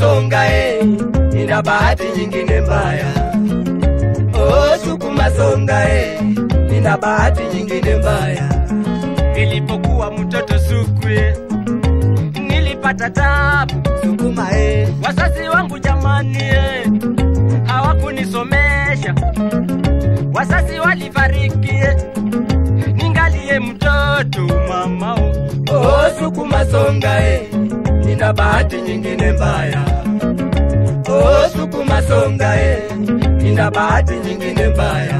Songa eh, nina bahati nyingine mbaya. Eh, nina nyingine mbaya. Nilipokuwa mtoto sukwe, nilipata tabu. Sukuma eh, wangu jamani, eh, sukuma songa eh, nina bahati nyingine mbaya. Oh, sukuma songa eh, nina bahati nyingine mbaya.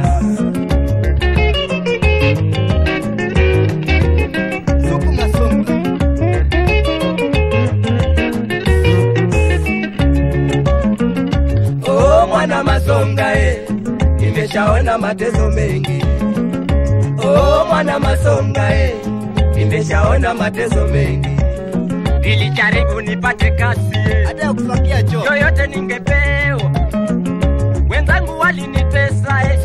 Oh, eh, nimeshaona mateso mengi. Oh, mwana masonga eh, nimeshaona mateso mengi. Nilijaribu nipate kazi, eh, Hata kufagia choo. yoyote ningepewa. Wenzangu walinitesa, eh,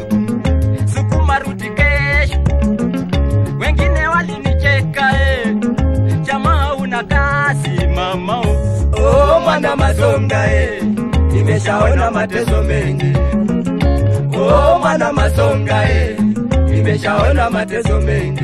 sukuma rudi kesho. Wengine walinicheka, eh, jamaa una kazi mama. oh. Mwana masonga eh, nimeshaona mateso mengi. Oh, mwana masonga eh, nimeshaona mateso mengi.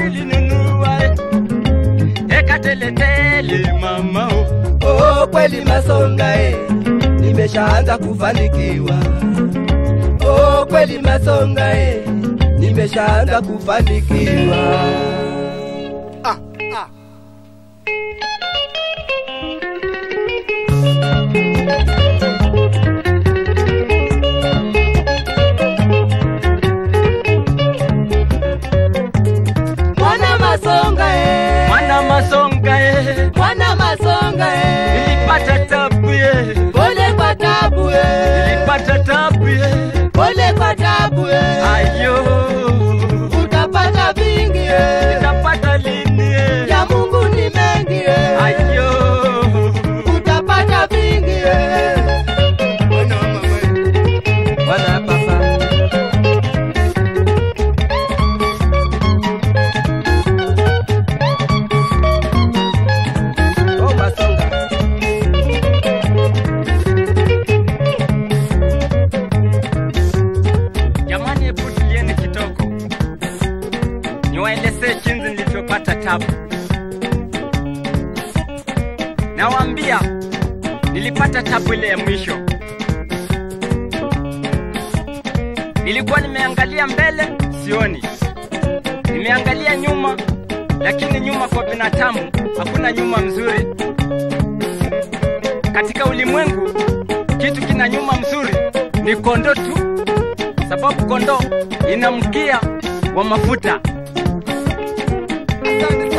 eh, Shamba nilinunua, eh, eka teletele mama. oh, kweli masonga e nimeshaanza kufanikiwa. Oh, kweli masonga e nimeshaanza kufanikiwa. Nilipata tabu, pole kwa tabu nilipata niwaelezee jinsi nilivyopata tabu. Nawaambia nilipata tabu ile ya mwisho. Nilikuwa nimeangalia mbele, sioni, nimeangalia nyuma, lakini nyuma kwa binadamu hakuna nyuma mzuri. Katika ulimwengu kitu kina nyuma mzuri ni kondoo tu sababu kondoo ina mkia wa mafuta. I